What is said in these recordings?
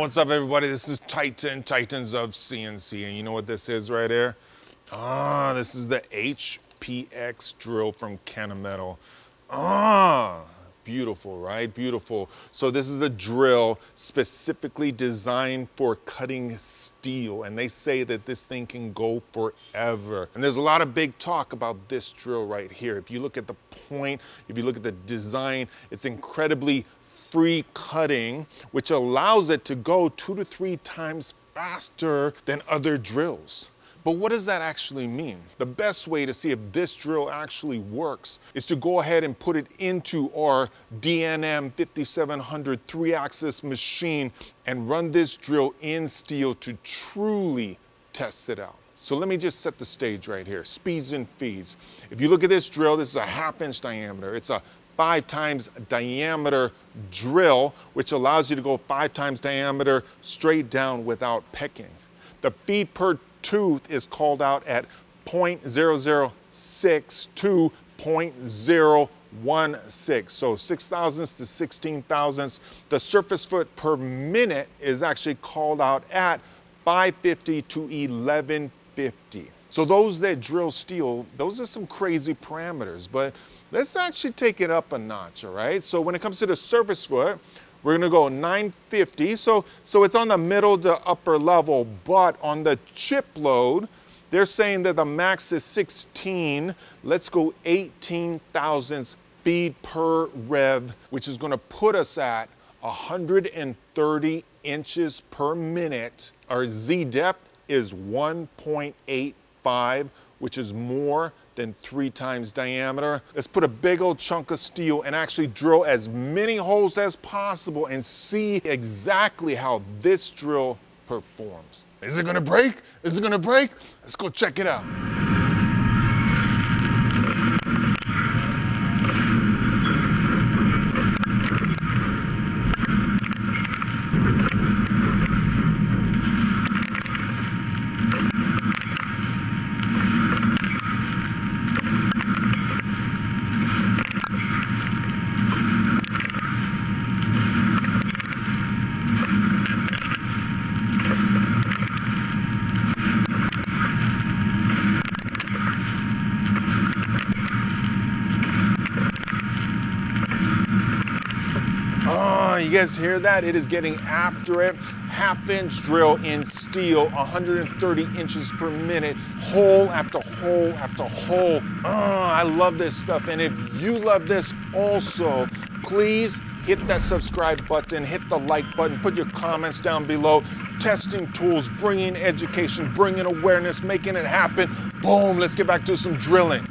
what's up everybody? This is Titan, Titans of CNC. And you know what this is right here? Ah, this is the HPX drill from Kennametal. Ah, beautiful, right? Beautiful. So this is a drill specifically designed for cutting steel. And they say that this thing can go forever. And there's a lot of big talk about this drill right here. If you look at the point, if you look at the design, it's incredibly free cutting, which allows it to go two to three times faster than other drills. But what does that actually mean? The best way to see if this drill actually works is to go ahead and put it into our DNM 5700 three-axis machine and run this drill in steel to truly test it out. So let me just set the stage right here, speeds and feeds. If you look at this drill, this is a half inch diameter. It's a five times diameter drill, which allows you to go five times diameter straight down without pecking. The feed per tooth is called out at 0.006 to 0.016. So 6 thousandths to 16 thousandths. The surface foot per minute is actually called out at 550 to 1150. So those that drill steel, those are some crazy parameters, but let's actually take it up a notch, all right? So when it comes to the surface foot, we're gonna go 950. So, so it's on the middle to upper level, but on the chip load, they're saying that the max is 16. Let's go 18 thousandths feed per rev, which is gonna put us at 130 inches per minute. Our Z depth is 1.8 five, which is more than three times diameter. Let's put a big old chunk of steel and actually drill as many holes as possible and see exactly how this drill performs. Is it gonna break? Is it gonna break? Let's go check it out. You guys hear that? It is getting after it. Half inch drill in steel, 130 inches per minute, hole after hole after hole. Oh, I love this stuff. And if you love this also, please hit that subscribe button, hit the like button, put your comments down below. Testing tools, bringing education, bringing awareness, making it happen. Boom, let's get back to some drilling.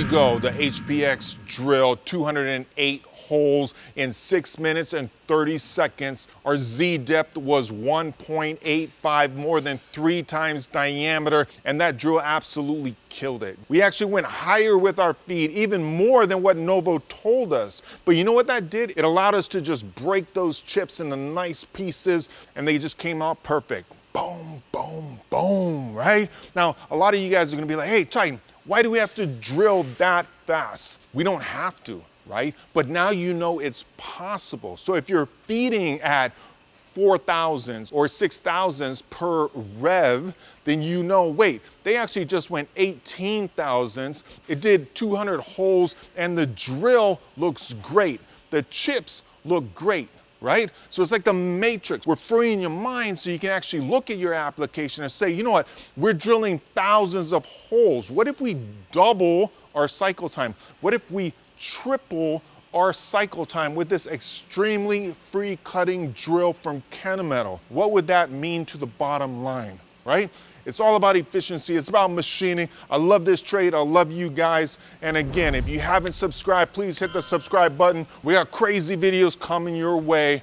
Go. The HPX drill, 208 holes in six minutes and 30 seconds. Our Z depth was 1.85, more than three times diameter, and that drill absolutely killed it. We actually went higher with our feed, even more than what Novo told us. But you know what that did? It allowed us to just break those chips into nice pieces, and they just came out perfect. Boom, boom, boom, right? Now, a lot of you guys are gonna be like, hey, Titan, why do we have to drill that fast? We don't have to right? But now you know it's possible. So if you're feeding at 4,000s or 6,000s per rev, then you know, wait, they actually just went 18,000s. It did 200 holes and the drill looks great. The chips look great, right? So it's like the matrix. We're freeing your mind so you can actually look at your application and say, you know what, we're drilling thousands of holes. What if we double our cycle time? What if we triple our cycle time with this extremely free cutting drill from Kennametal. What would that mean to the bottom line, right? It's all about efficiency. It's about machining. I love this trade. I love you guys. And again, if you haven't subscribed, please hit the subscribe button. We got crazy videos coming your way